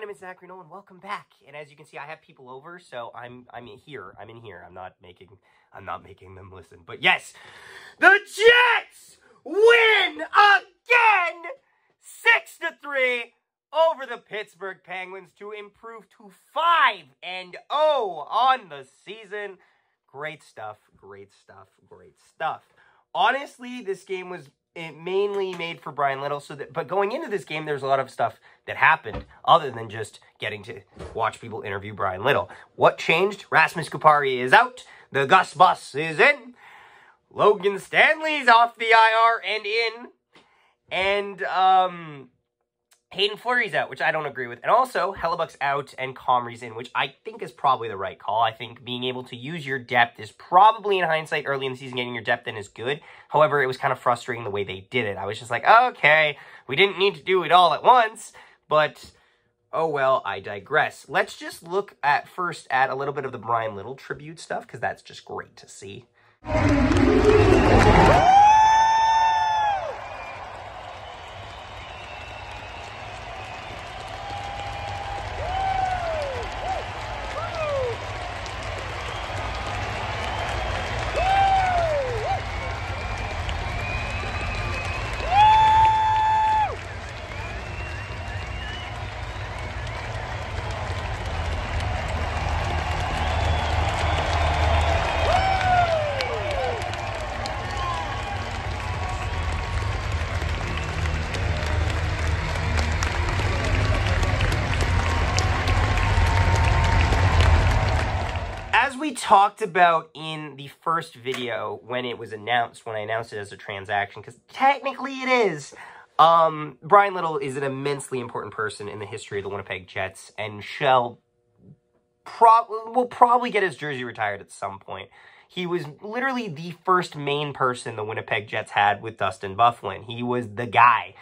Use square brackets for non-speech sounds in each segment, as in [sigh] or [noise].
name is Zachary Nolan. Welcome back. And as you can see, I have people over, so I'm I'm here. I'm in here. I'm not making I'm not making them listen. But yes, the Jets win again, six to three over the Pittsburgh Penguins to improve to five and oh on the season. Great stuff. Great stuff. Great stuff. Honestly, this game was it mainly made for Bryan Little. So that, but going into this game, there's a lot of stuff that happened other than just getting to watch people interview Bryan Little. What changed? Rasmus Kupari is out. The Gus Bus is in. Logan Stanley's off the IR and in. And um, Haydn Fleury's out, which I don't agree with. And also, Hellebuyck's out and Comrie's in, which I think is probably the right call. I think being able to use your depth is probably, in hindsight, early in the season, getting your depth in is good. However, it was kind of frustrating the way they did it. I was just like, okay, we didn't need to do it all at once, but oh well, I digress. Let's just look at first at a little bit of the Bryan Little tribute stuff, because that's just great to see. Talked about in the first video when it was announced, when I announced it as a transaction, because technically it is. Um, Bryan Little is an immensely important person in the history of the Winnipeg Jets, and shall pro will probably get his jersey retired at some point. He was literally the first main person the Winnipeg Jets had with Dustin Byfuglien. He was the guy.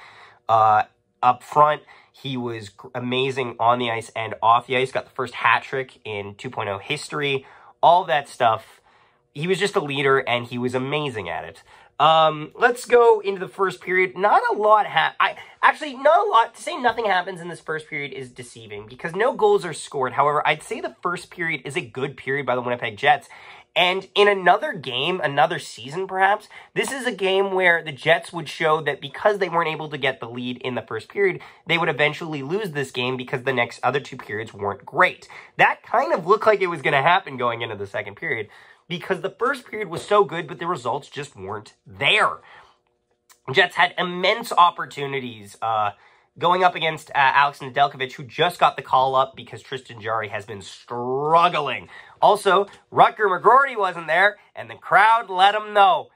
Uh, up front, he was amazing on the ice and off the ice. Got the first hat trick in 2.0 history all that stuff. He was just a leader, and he was amazing at it. Um, let's go into the first period. Not a lot ha- I actually not a lot to say nothing happens in this first period is deceiving because no goals are scored. However, I'd say the first period is a good period by the Winnipeg Jets. And in another game, another season perhaps, this is a game where the Jets would show that because they weren't able to get the lead in the first period, they would eventually lose this game because the next other two periods weren't great. That kind of looked like it was going to happen going into the second period because the first period was so good, but the results just weren't there. Jets had immense opportunities. Uh, going up against uh, Alex Nedeljkovic, who just got the call up because Tristan Jarry has been struggling. Also, Rutger McGroarty wasn't there, and the crowd let him know.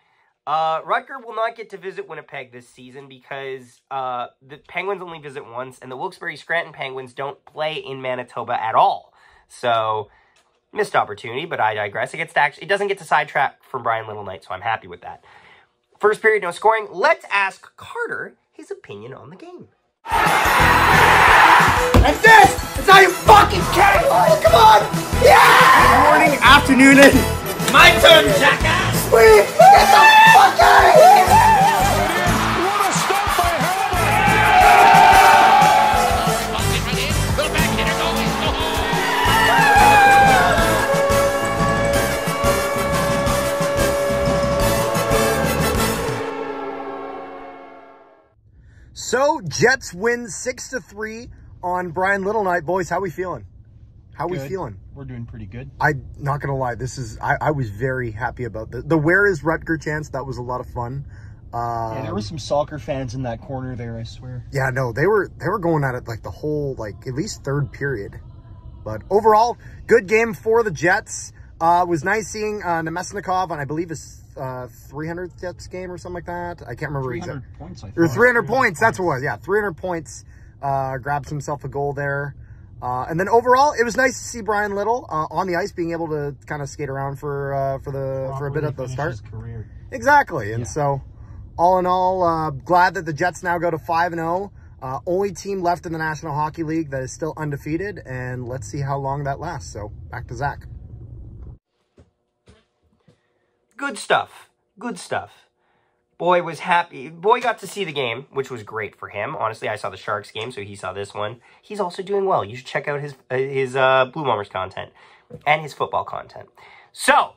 Uh, Rutger will not get to visit Winnipeg this season because uh, the Penguins only visit once, and the Wilkes-Barre Scranton Penguins don't play in Manitoba at all. So, missed opportunity, but I digress. It gets to actually, it doesn't get to sidetrack from Bryan Little Night, so I'm happy with that. First period, no scoring. Let's ask Carter his opinion on the game. And this is how you fucking carry on. Oh, come on! Yeah! Good morning, afternoon, and my turn, jackass! Sweet! Jets win six to three on Bryan Little night, boys. How we feeling? How good. we feeling? We're doing pretty good. I'm not gonna lie. This is I, I was very happy about the the where is Rutger chance. That was a lot of fun. Um, yeah, there were some soccer fans in that corner there. I swear. Yeah, no, they were they were going at it like the whole like at least third period. But overall, good game for the Jets. Uh, was nice seeing uh, Namestnikov on I believe his uh, 300 Jets game or something like that. I can't remember 300 exactly. points. I or 300 points. That's what it was. Yeah, 300 points. Uh, grabs himself a goal there. Uh, and then overall, it was nice to see Bryan Little uh, on the ice, being able to kind of skate around for uh, for the for a bit at the start. Exactly, and yeah. so all in all, uh, glad that the Jets now go to five and zero. Oh. Uh, only team left in the National Hockey League that is still undefeated, and let's see how long that lasts. So back to Zach. Good stuff. Good stuff. Boy was happy. Boy got to see the game, which was great for him. Honestly, I saw the Sharks game, so he saw this one. He's also doing well. You should check out his uh, his uh, Blue Bombers content and his football content. So,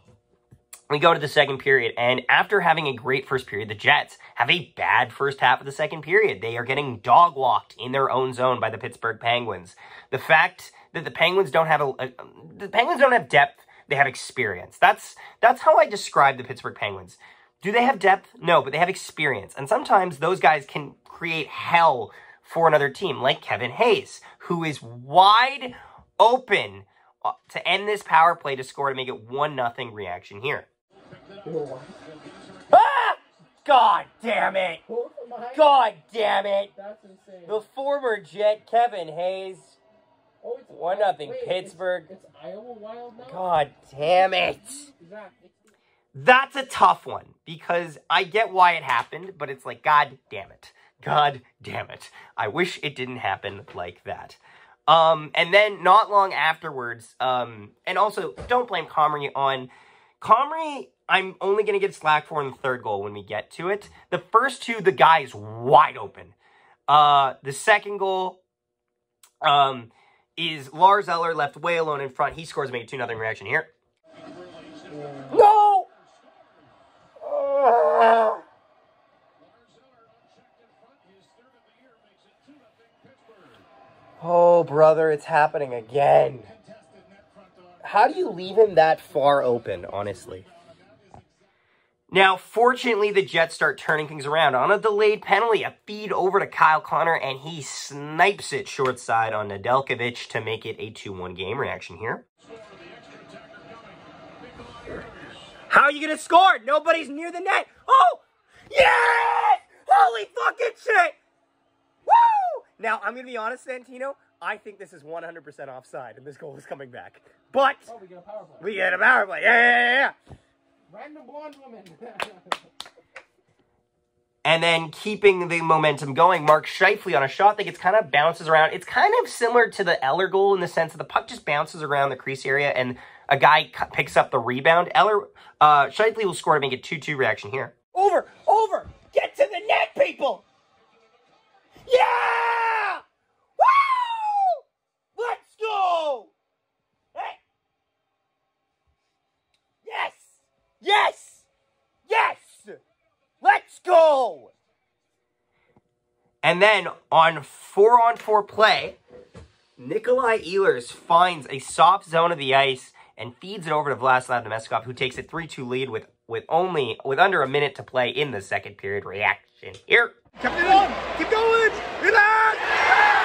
we go to the second period, and after having a great first period, the Jets have a bad first half of the second period. They are getting dog walked in their own zone by the Pittsburgh Penguins. The fact that the Penguins don't have a, a the Penguins don't have depth, they have experience. That's that's how I describe the Pittsburgh Penguins. Do they have depth? No, but they have experience. And sometimes those guys can create hell for another team, like Kevin Hayes, who is wide open uh, to end this power play to score to make it 1 nothing reaction here. Ah! God damn it! God damn it! That's insane. The former Jet Kevin Hayes. Oh, it's One nothing, wait, Pittsburgh. It's, it's Iowa Wild now. God damn it! That's a tough one because I get why it happened, but it's like, God damn it. God damn it. I wish it didn't happen like that. Um, and then not long afterwards, um, and also don't blame Comrie on Comrie. I'm only going to give slack for in the third goal when we get to it. The first two, the guy is wide open. Uh, the second goal, um, is Lars Eller left way alone in front. He scores, make it 2 nothing reaction here. No! Oh, brother, it's happening again. How do you leave him that far open, honestly? Now, fortunately, the Jets start turning things around. On a delayed penalty, a feed over to Kyle Connor, and he snipes it short side on Nedeljkovic to make it a 2-1 game reaction here. How are you going to score? Nobody's near the net. Oh, yes! Holy fucking shit! Woo! Now, I'm going to be honest, Santino. I think this is 100% offside, and this goal is coming back. But oh, we get a power play. we get a power play. Yeah, yeah, yeah, yeah. Random blonde woman. [laughs] And then keeping the momentum going, Mark Scheifele on a shot that gets kind of bounces around. It's kind of similar to the Eller goal in the sense that the puck just bounces around the crease area and a guy picks up the rebound. Eller, uh, Scheifele will score to make it 2-2 reaction here. Over, over, get to the net, people! Yeah! Woo! Let's go! Hey! Yes! Yes! Yes! Let's go! And then on four on four play, Nikolai Ehlers finds a soft zone of the ice and feeds it over to Vladislav Namestnikov, who takes a 3-2 lead with, with only with under a minute to play in the second period reaction. Here. Kept it on. Keep going. Relax.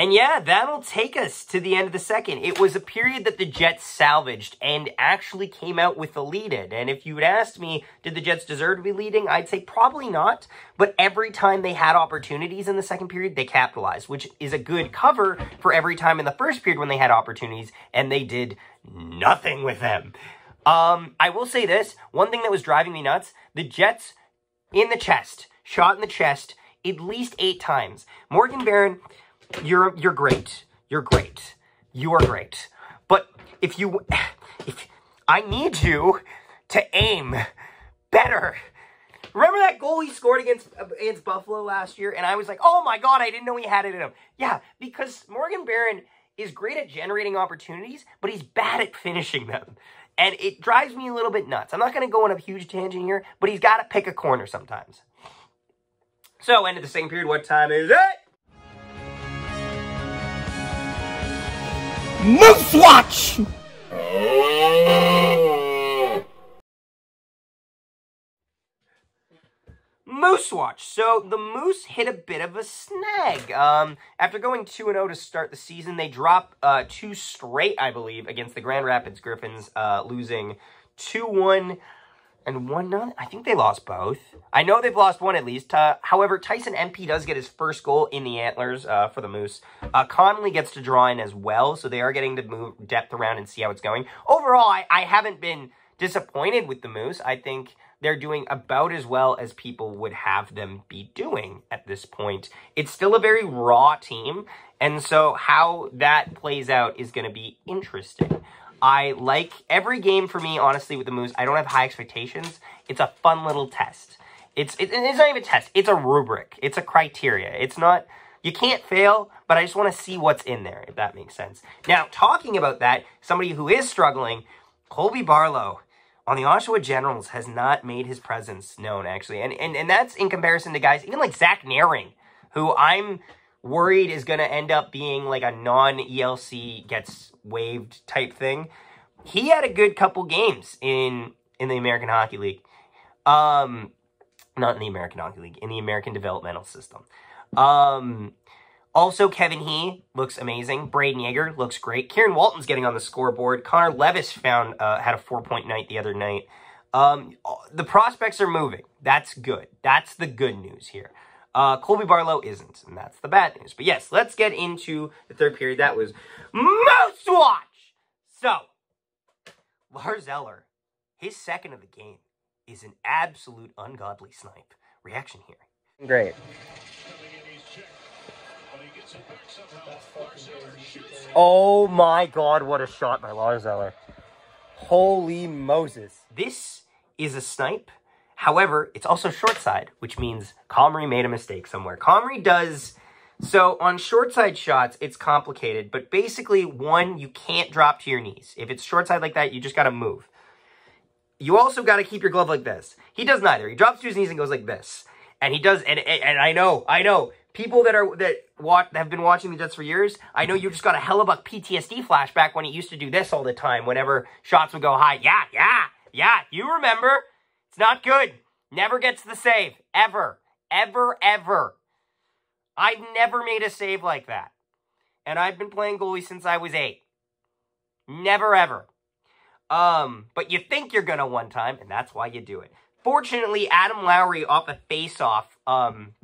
And yeah, that'll take us to the end of the second. It was a period that the Jets salvaged and actually came out with the lead in. And if you had asked me, did the Jets deserve to be leading? I'd say probably not. But every time they had opportunities in the second period, they capitalized, which is a good cover for every time in the first period when they had opportunities and they did nothing with them. Um, I will say this one thing that was driving me nuts the Jets in the chest, shot in the chest at least eight times. Morgan Barron you're you're great. You're great. You are great. But if you if I need you to aim better. Remember that goal he scored against against Buffalo last year and I was like, "Oh my god, I didn't know he had it in him." Yeah, because Morgan Barron is great at generating opportunities, but he's bad at finishing them. And it drives me a little bit nuts. I'm not going to go on a huge tangent here, but he's got to pick a corner sometimes. So, end of the second period, what time is it? Moose Watch! Moose Watch. So the Moose hit a bit of a snag. Um, after going 2-0 to start the season, they drop uh, two straight, I believe, against the Grand Rapids Griffins, uh, losing 2-1 and 1-0. I think they lost both. I know they've lost one at least. Uh, however, Tyson Empey does get his first goal in the Antlers uh, for the Moose. Uh, gets to draw in as well, so they are getting to move depth around and see how it's going. Overall, I, I haven't been disappointed with the Moose. I think they're doing about as well as people would have them be doing at this point. It's still a very raw team, and so how that plays out is going to be interesting. I like every game for me, honestly, with the Moose. I don't have high expectations. It's a fun little test. It's it, it's not even a test. It's a rubric. It's a criteria. It's not you can't fail, but I just want to see what's in there, if that makes sense. Now, talking about that, somebody who is struggling, Colby Barlow on the Oshawa Generals has not made his presence known, actually. And, and, and that's in comparison to guys, even like Zach Nehring, who I'm worried is going to end up being like a non-ELC gets waived type thing. He had a good couple games in in the American Hockey League. Um, not in the American Hockey League, in the American Developmental System. Um, also, Kevin He looks amazing. Braden Yager looks great. Kieran Walton's getting on the scoreboard. Connor Levis found uh, had a four point night the other night. Um, the prospects are moving. That's good. That's the good news here. Uh, Colby Barlow isn't, and that's the bad news. But yes, let's get into the third period. That was Moose Watch. So, Lars Eller, his second of the game, is an absolute ungodly snipe. Reaction here. Great. Oh my god, what a shot by Lars Eller. Holy Moses. This is a snipe. However, it's also short side, which means Comrie made a mistake somewhere. Comrie does... So on short side shots, it's complicated, but basically, one, you can't drop to your knees. If it's short side like that, you just got to move. You also got to keep your glove like this. He does neither. He drops to his knees and goes like this. And he does, and, and I know, I know, people that are that watch have been watching the Jets for years, I know you just got a Hellebuyck PTSD flashback when he used to do this all the time whenever shots would go high. Yeah, yeah, yeah, you remember. It's not good. Never gets the save. Ever. Ever, ever. I've never made a save like that. And I've been playing goalie since I was eight. Never, ever. Um, but you think you're gonna one time, and that's why you do it. Fortunately, Adam Lowry off a face-off, um,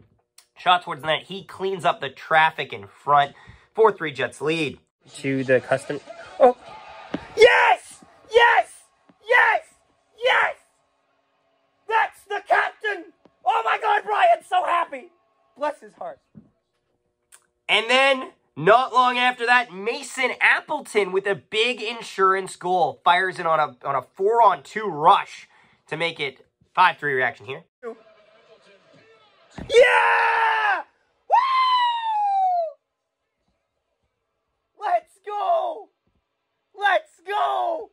shot towards the net. He cleans up the traffic in front. 4-3 Jets lead. To the custom... Oh! Yes! Yes! Yes! Yes! That's the captain! Oh my god, Bryan's so happy! Bless his heart. And then, not long after that, Mason Appleton with a big insurance goal. Fires in on a on a four-on-two rush to make it 5-3 reaction here. Yeah! Woo! Let's go! Let's go!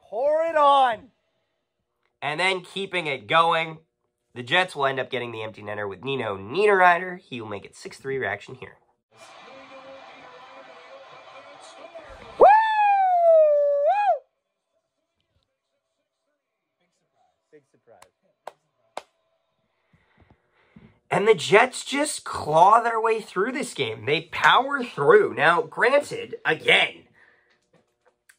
Pour it on! And then keeping it going, the Jets will end up getting the empty netter with Nino Niederreiter. He will make it 6-3 reaction here. And the Jets just claw their way through this game. They power through. Now, granted, again,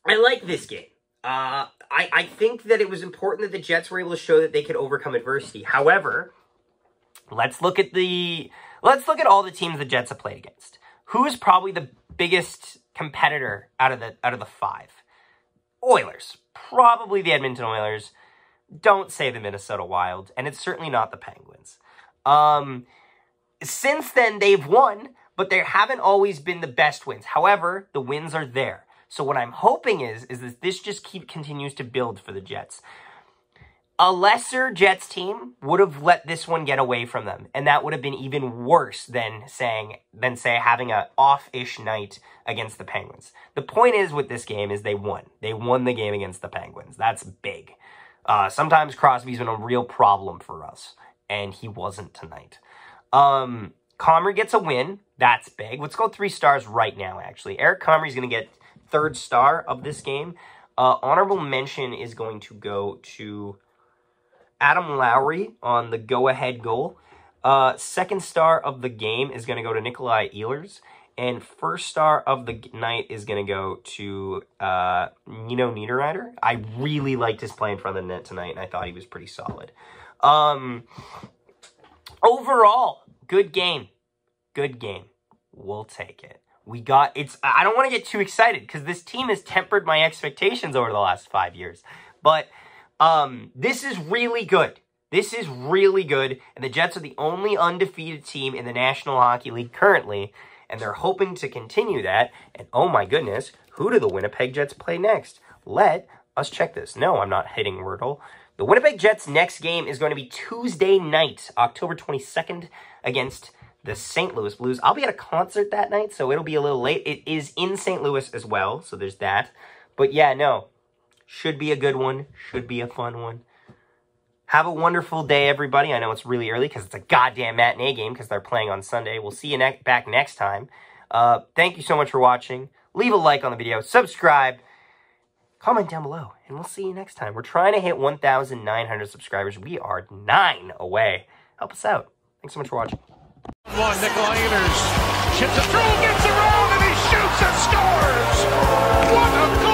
I like this game. Uh, I, I think that it was important that the Jets were able to show that they could overcome adversity. However, let's look at the let's look at all the teams the Jets have played against. Who is probably the biggest competitor out of the out of the five? Oilers. Probably the Edmonton Oilers. Don't say the Minnesota Wild, and it's certainly not the Penguins. Um, since then, they've won, but they haven't always been the best wins. However, the wins are there. So what I'm hoping is, is that this just keep continues to build for the Jets. A lesser Jets team would have let this one get away from them, and that would have been even worse than saying than say having a off-ish night against the Penguins. The point is with this game is they won. They won the game against the Penguins. That's big. Uh, sometimes Crosby's been a real problem for us and he wasn't tonight. Um, Comrie gets a win. That's big. Let's go three stars right now, actually. Eric Comrie is going to get third star of this game. Uh, honorable mention is going to go to Adam Lowry on the go-ahead goal. Uh, second star of the game is going to go to Nikolai Ehlers. And first star of the night is going to go to uh, Nino Niederreiter. I really liked his play in front of the net tonight, and I thought he was pretty solid. Um, overall, good game. Good game. We'll take it. We got, it's, I don't want to get too excited because this team has tempered my expectations over the last five years. But um, this is really good. This is really good, and the Jets are the only undefeated team in the National Hockey League currently, and they're hoping to continue that. And oh my goodness, who do the Winnipeg Jets play next? Let us check this. No, I'm not hitting Wordle. The Winnipeg Jets' next game is going to be Tuesday night, October 22nd, against the St. Louis Blues. I'll be at a concert that night, so it'll be a little late. It is in St. Louis as well, so there's that. But yeah, no, should be a good one. Should be a fun one. Have a wonderful day, everybody. I know it's really early because it's a goddamn matinee game because they're playing on Sunday. We'll see you ne back next time. Uh, thank you so much for watching. Leave a like on the video. Subscribe. Comment down below. And we'll see you next time. We're trying to hit 1,900 subscribers. We are nine away. Help us out. Thanks so much for watching. One, Nikolai Ehlers chips it through, gets around, and he shoots and scores!